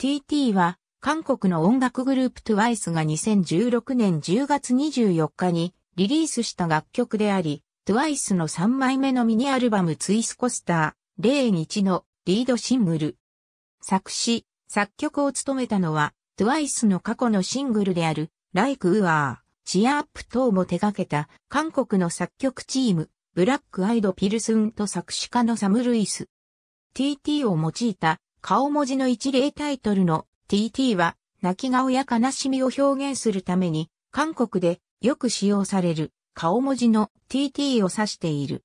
TT は韓国の音楽グループ TWICE が2016年10月24日にリリースした楽曲であり、TWICE の3枚目のミニアルバムツイスコスター01のリードシングル。作詞、作曲を務めたのは TWICE の過去のシングルである Like u a チアアップ等も手掛けた韓国の作曲チームブラックアイドピルスンと作詞家のサム・ルイス。TT を用いた顔文字の一例タイトルの TT は泣き顔や悲しみを表現するために韓国でよく使用される顔文字の TT を指している。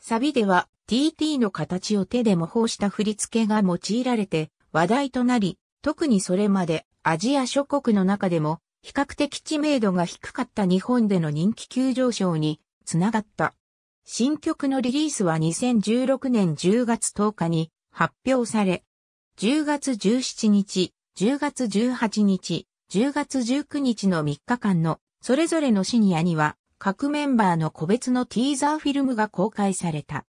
サビでは TT の形を手で模倣した振り付けが用いられて話題となり、特にそれまでアジア諸国の中でも比較的知名度が低かった日本での人気急上昇につながった。新曲のリリースは2016年10月10日に発表され、10月17日、10月18日、10月19日の3日間のそれぞれのシニアには各メンバーの個別のティーザーフィルムが公開された。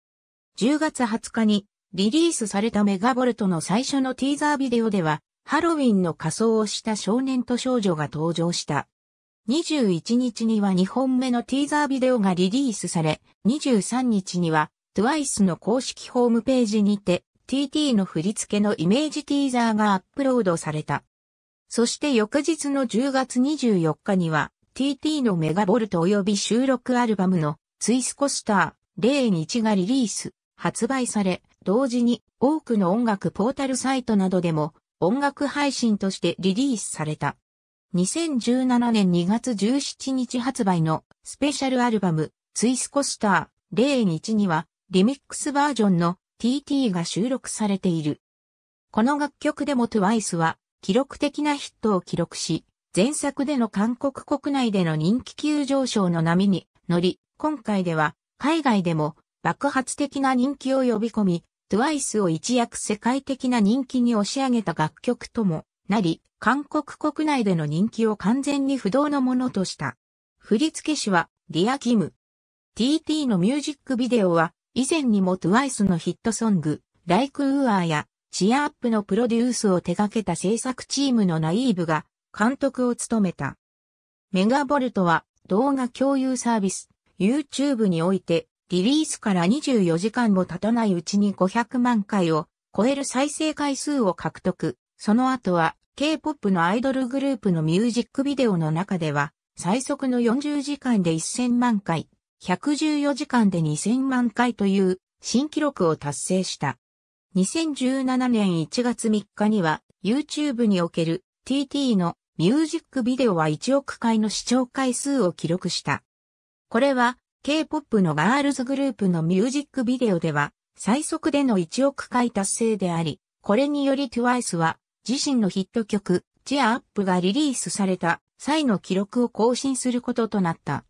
10月20日にリリースされたメガボルトの最初のティーザービデオではハロウィンの仮装をした少年と少女が登場した。21日には2本目のティーザービデオがリリースされ、23日には TWICE の公式ホームページにて TT の振り付けのイメージティーザーがアップロードされた。そして翌日の10月24日には TT のメガボルト及び収録アルバムのツイスコスター01がリリース、発売され、同時に多くの音楽ポータルサイトなどでも音楽配信としてリリースされた。2017年2月17日発売のスペシャルアルバムツイスコスター01にはリミックスバージョンの TT が収録されている。この楽曲でも TWICE は記録的なヒットを記録し、前作での韓国国内での人気急上昇の波に乗り、今回では海外でも爆発的な人気を呼び込み、TWICE を一躍世界的な人気に押し上げた楽曲ともなり、韓国国内での人気を完全に不動のものとした。振付師は、リア・キム。TT のミュージックビデオは、以前にも TWICE のヒットソング、Like OOH-AHH や CHEER UP のプロデュースを手掛けた制作チームの NAIVE が監督を務めた。メガボルトは動画共有サービス YouTube においてリリースから24時間も経たないうちに500万回を超える再生回数を獲得。その後は K-POP のアイドルグループのミュージックビデオの中では最速の40時間で1000万回、114時間で2000万回という新記録を達成した。2017年1月3日には YouTube における TT のミュージックビデオは1億回の視聴回数を記録した。これは K-POP のガールズグループのミュージックビデオでは最速での1億回達成であり、これにより TWICE は自身のヒット曲、チアアップがリリースされた際の記録を更新することとなった。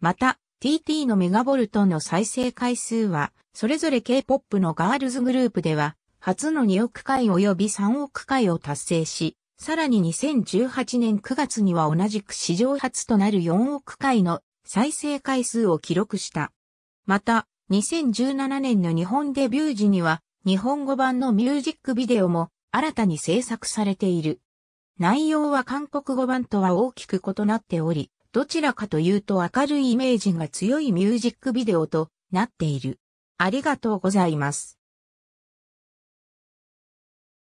また、TT のメガボルトの再生回数は、それぞれ K-POP のガールズグループでは、初の2億回及び3億回を達成し、さらに2018年9月には同じく史上初となる4億回の再生回数を記録した。また、2017年の日本デビュー時には、日本語版のミュージックビデオも新たに制作されている。内容は韓国語版とは大きく異なっており、どちらかというと明るいイメージが強いミュージックビデオとなっている。ありがとうございます。